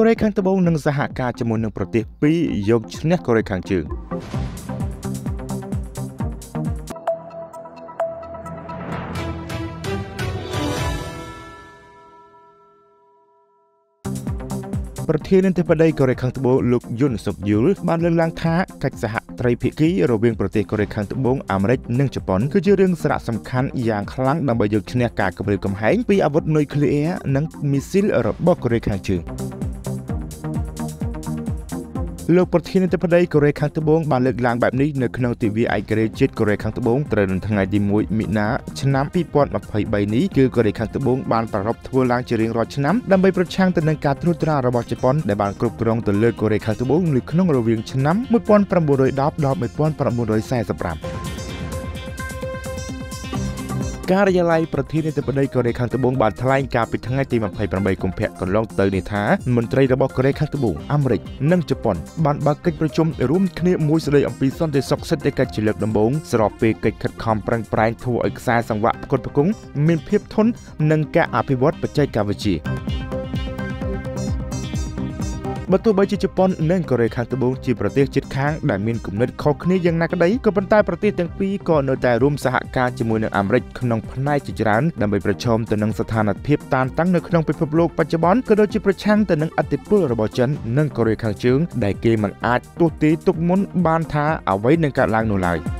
កូរ៉េខាងត្បូងនឹងសហការជាមួយនឹងប្រទេសពីរយកឈ្នះកូរ៉េខាងជើងប្រធានាធិបតីកូរ៉េខាងត្បូងលោកយុនសុកយុលបានលើកឡើងថាកិច្ចសហត្រីភាគីរវាងប្រទេសកូរ៉េខាងត្បូងអាមេរិកនិងជប៉ុនគឺជារឿងសារៈសំខាន់យ៉ាងខ្លាំងដើម្បីយកឈ្នះការគំរាមកំហែងពីអាវុធនុយក្លេអ៊ែរនិងមីស៊ីលរបស់កូរ៉េខាងជើង លោកប្រធានាធិបតីកូរ៉េខាងត្បូងបានលើកឡើងបែបនេះនៅក្នុងទិវាឯករាជ្យជាតិកូរ៉េខាងត្បូងត្រូវនៅថ្ងៃទី1មិនិនាឆ្នាំ2023នេះគឺកូរ៉េខាងត្បូងបានប្រារព្ធធ្វើឡើងជារៀងរាល់ឆ្នាំដើម្បីប្រឆាំងទៅនឹងការត្រួតត្រារបស់ជប៉ុនដែលបានគ្រប់គ្រងទៅលើកូរ៉េខាងត្បូងនៅក្នុងរវាងឆ្នាំ1910ដល់1945 ការិយាល័យប្រធានាធិបតីកូរ៉េខាងត្បូងបានថ្លែងការពីថ្ងៃទី28កុម្ភៈកន្លងទៅនេះថាមន្ត្រីរបស់កូរ៉េខាងត្បូងអាមេរិកនិងជប៉ុនបានបើកកិច្ចប្រជុំរួមគ្នាមួយស្ដីអំពីសន្តិសុខសេដ្ឋកិច្ចជាលើកដំបូងស្របពេលកិច្ចខិតខំប្រឹងប្រែងធ្វើឲ្យខ្សែសង្វាក់ផ្គត់ផ្គង់មានភាពធន់និងការអភិវឌ្ឍបច្ចេកវិទ្យា បើទោះបីជាជប៉ុននិងកូរ៉េខាងត្បូងជាប្រទេសជិតខាងដែលមានគំនិតខុសគ្នាយ៉ាងណាក្តីក៏ប៉ុន្តែប្រទេសទាំងពីរក៏នៅតែរួមសហការជាមួយនឹងអាមេរិកក្នុងផ្នែកជាច្រើនដើម្បីប្រឈមទៅនឹងស្ថានភាពតានតឹងនៅក្នុងពិភពលោកបច្ចុប្បន្នក៏ដូចជាប្រឆាំងទៅនឹងអធិបុលរបស់ចិននិងកូរ៉េខាងជើងដែលគេមិនអាចទស្សន៍ទាយទុកមុនបានថាអ្វីនឹងកើតឡើងនោះឡើយ។